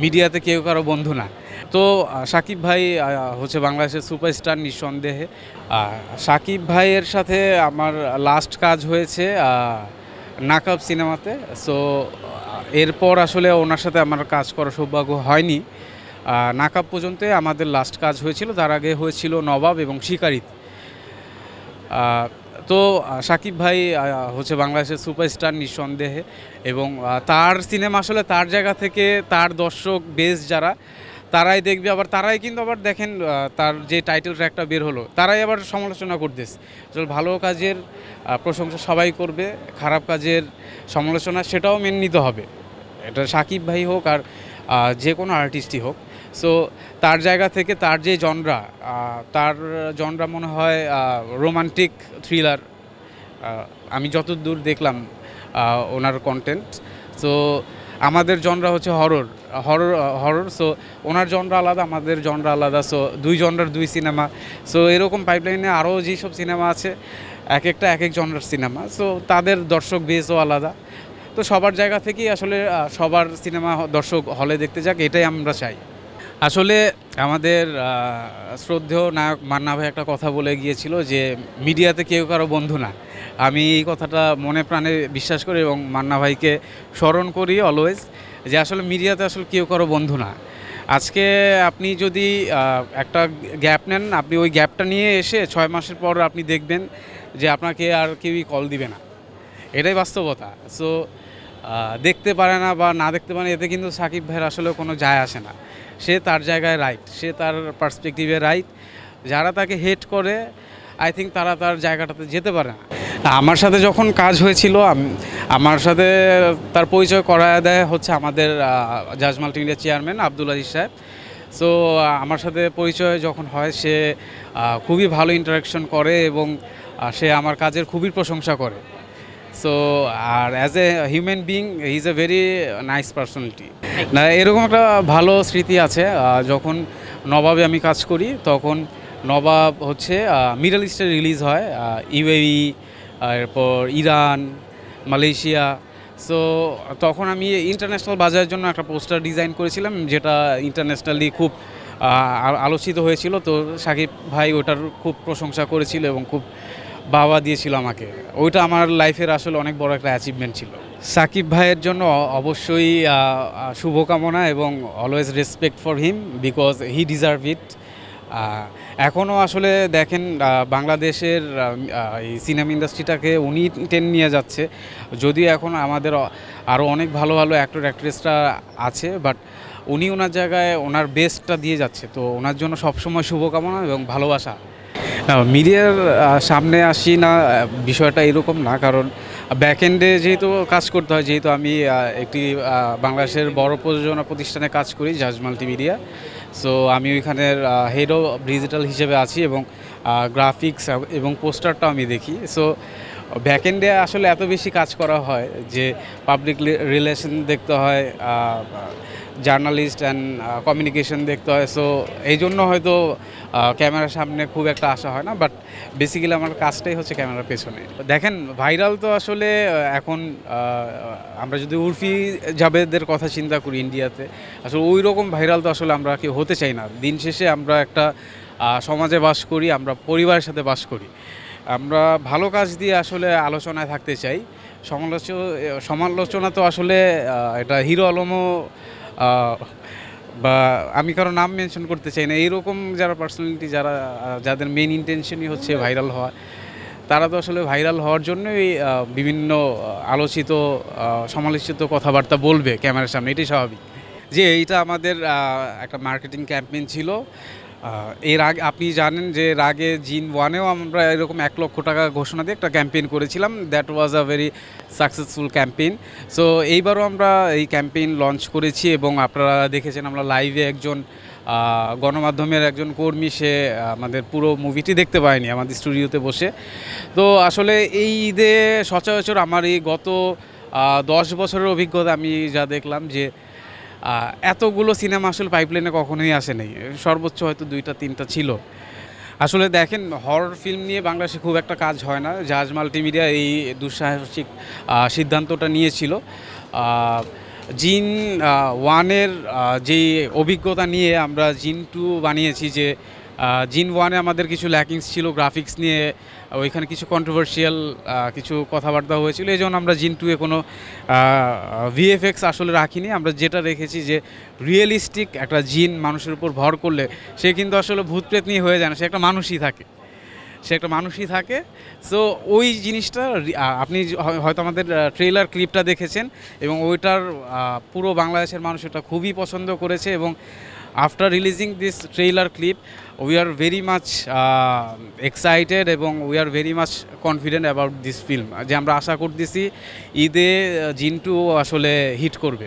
মিডিয়াতে কেউ কারও বন্ধু না। তো সাকিব ভাই হচ্ছে বাংলাদেশের সুপারস্টার নিঃসন্দেহে। সাকিব ভাইয়ের সাথে আমার লাস্ট কাজ হয়েছে নাকাব সিনেমাতে। সো এরপর আসলে ওনার সাথে আমার কাজ করার সৌভাগ্য হয়নি। নাকাব পর্যন্ত আমাদের লাস্ট কাজ হয়েছিল। তার আগে হয়েছিল নবাব এবং শিকারিত। তো সাকিব ভাই হচ্ছে বাংলাদেশের সুপারস্টার নিঃসন্দেহে এবং তার সিনেমা আসলে তার জায়গা থেকে তার দর্শক বেস যারা, তারাই দেখবে। আবার তারাই কিন্তু আবার দেখেন তার যে টাইটেল ট্র্যাকটা বের হলো, তারাই আবার সমালোচনা করতেছে। আসলে ভালো কাজের প্রশংসা সবাই করবে, খারাপ কাজের সমালোচনা সেটাও মেনে নিতে হবে। এটা সাকিব ভাই হোক আর যে কোনো আর্টিস্টই হোক। সো তার জায়গা থেকে তার যে জনরা তার জনরা মনে হয় রোমান্টিক থ্রিলার আমি যতদূর দেখলাম ওনার কন্টেন্ট সো আমাদের জনরা হচ্ছে হরর হরর হরর সো ওনার জনরা আলাদা, আমাদের জনরা আলাদা। সো দুই জনরার দুই সিনেমা সো এরকম পাইপলাইনে আরও যেসব সিনেমা আছে, এক একটা, এক এক জনরার সিনেমা সো তাদের দর্শক বেসও আলাদা। তো সবার জায়গা থেকেই আসলে সবার সিনেমা দর্শক হলে দেখতে যাক, এটাই আমরা চাই। আসলে আমাদের শ্রদ্ধেয় নায়ক মান্না ভাই একটা কথা বলে গিয়েছিল যে মিডিয়াতে কেউ কারও বন্ধু না। আমি এই কথাটা মনে প্রাণে বিশ্বাস করি এবং মান্না ভাইকে স্মরণ করি অলওয়েজ যে আসলে মিডিয়াতে আসলে কেউ কারও বন্ধু না। আজকে আপনি যদি একটা গ্যাপ নেন, আপনি ওই গ্যাপটা নিয়ে এসে ছয় মাসের পর আপনি দেখবেন যে আপনাকে আর কেউই কল দিবে না। এটাই বাস্তবতা। সো দেখতে পারে না বা না দেখতে পারে এতে কিন্তু সাকিব ভাইয়ের আসলে কোনো যায় আসে না। সে তার জায়গায় রাইট সে তার পার্সপেক্টিভে রাইট যারা তাকে হেট করে আই থিঙ্ক তারা তার জায়গাটাতে যেতে পারে না। আমার সাথে যখন কাজ হয়েছিল আমার সাথে তার পরিচয় করায় দেয় হচ্ছে আমাদের জাজ মাল্টিমিডিয়া চেয়ারম্যান আব্দুল আজিজ সাহেব। সো আমার সাথে পরিচয় যখন হয়, সে খুবই ভালো ইন্টারাকশন করে এবং সে আমার কাজের খুবই প্রশংসা করে। So R as a human being is a very nice personality না এরকম একটা ভালো স্মৃতি আছে যখন নবাবে আমি কাজ করি তখন নবাব হচ্ছে মিডল ইস্টে রিলিজ হয় ইউএই এরপর ইরান মালয়েশিয়া। সো তখন আমি ইন্টারন্যাশনাল বাজারের জন্য একটা পোস্টার ডিজাইন করেছিলাম যেটা ইন্টারন্যাশনালি খুব আলোচিত হয়েছিল। তো সাকিব ভাই ওটার খুব প্রশংসা করেছিল এবং খুব বাবা দিয়েছিল আমাকে। ওইটা আমার লাইফের আসলে অনেক বড় একটা অ্যাচিভমেন্ট ছিল। সাকিব ভাইয়ের জন্য অবশ্যই শুভকামনা এবং always respect for him because he deserve it এখনও আসলে দেখেন বাংলাদেশের এই সিনেমা ইন্ডাস্ট্রিটাকে উনি টেন নিয়ে যাচ্ছে। যদিও এখন আমাদের আরও অনেক ভালো ভালো অ্যাক্টর অ্যাক্ট্রেসরা আছে বাট উনি ওনার জায়গায় ওনার বেস্টটা দিয়ে যাচ্ছে। তো ওনার জন্য সবসময় শুভকামনা এবং ভালোবাসা। মিডিয়ার সামনে আসি না বিষয়টা এরকম না, কারণ ব্যাক এন্ডে যেহেতু কাজ করতে হয়, যেহেতু আমি একটি বাংলাদেশের বড় প্রযোজনা প্রতিষ্ঠানে কাজ করি জাজ মাল্টিমিডিয়া সো আমি ওইখানের হেড অফ ডিজিটাল হিসেবে আছি এবং গ্রাফিক্স এবং পোস্টারটাও আমি দেখি সো ব্যাক এন্ডে আসলে এত বেশি কাজ করা হয় যে পাবলিক রিলেশন দেখতে হয় জার্নালিস্ট অ্যান্ড কমিউনিকেশন দেখতে হয়। সো এই জন্য হয়তো ক্যামেরার সামনে খুব একটা আসা হয় না বাট বেসিক্যালি আমার কাজটাই হচ্ছে ক্যামেরার পেছনে। দেখেন ভাইরাল তো আসলে এখন আমরা যদি উর্ফি জাবেদের কথা চিন্তা করি ইন্ডিয়াতে, আসলে ওই রকম ভাইরাল তো আসলে আমরা কেউ হতে চাই না। দিন শেষে আমরা একটা সমাজে বাস করি, আমরা পরিবারের সাথে বাস করি। আমরা ভালো কাজ দিয়ে আসলে আলোচনায় থাকতে চাই। সমালোচ, সমালোচনা তো আসলে এটা হিরো আলমও বা আমি কারও নাম মেনশন করতে চাই না। এইরকম যারা পার্সোনালিটি যারা, যাদের মেন ইন্টেনশনই হচ্ছে ভাইরাল হওয়া, তারা তো আসলে ভাইরাল হওয়ার জন্যই বিভিন্ন আলোচিত সমালোচিত কথাবার্তা বলবে ক্যামেরার সামনে। এটাই স্বাভাবিক। যে এইটা আমাদের একটা মার্কেটিং ক্যাম্পেইন ছিল এর আগে আপনি জানেন যে এর আগে জিন ওয়ানেও আমরা এরকম এক লক্ষ টাকা ঘোষণা দিয়ে একটা ক্যাম্পেইন করেছিলাম। That was a very successful campaign so এইবারও আমরা এই ক্যাম্পেইন লঞ্চ করেছি এবং আপনারা দেখেছেন আমরা লাইভে একজন গণমাধ্যমের একজন কর্মী, সে আমাদের পুরো মুভিটি দেখতে পায়নি, আমাদের স্টুডিওতে বসে। তো আসলে এই ঈদে সচরাচর আমার এই গত দশ বছরের অভিজ্ঞতা আমি যা দেখলাম যে এতগুলো সিনেমা আসলে পাইপলাইনে কখনোই আসে নাই। সর্বোচ্চ হয়তো দুইটা, তিনটা ছিল। আসলে দেখেন হরর ফিল্ম নিয়ে বাংলাদেশে খুব একটা কাজ হয় না। জাজ মাল্টিমিডিয়া এই দুঃসাহসিক সিদ্ধান্তটা নিয়েছিল। জিন ওয়ানের যেই অভিজ্ঞতা নিয়ে আমরা জিন টু বানিয়েছি যে জিন ওয়ানে আমাদের কিছু ল্যাকিংস ছিল গ্রাফিক্স নিয়ে ওইখানে কিছু কন্ট্রোভার্সিয়াল কিছু কথাবার্তা হয়েছিল। এই জন্য আমরা জিন টুয়ে কোনো ভিএফএক্স আসলে রাখিনি। আমরা যেটা রেখেছি যে রিয়েলিস্টিক একটা জিন মানুষের উপর ভর করলে সে কিন্তু আসলে ভূত প্রেত নিয়ে হয়ে যায় না। সে একটা মানুষই থাকে। সে একটা মানুষই থাকে। সো ওই জিনিসটা আপনি হয়তো আমাদের ট্রেলার ক্লিপটা দেখেছেন এবং ওইটার পুরো বাংলাদেশের মানুষ এটা খুবই পছন্দ করেছে এবং after releasing this trailer clip we are very much excited এবং we are very much confident about this film যে আমরা আশা করতেছি ঈদে জিনটু জিন্টু আসলে হিট করবে।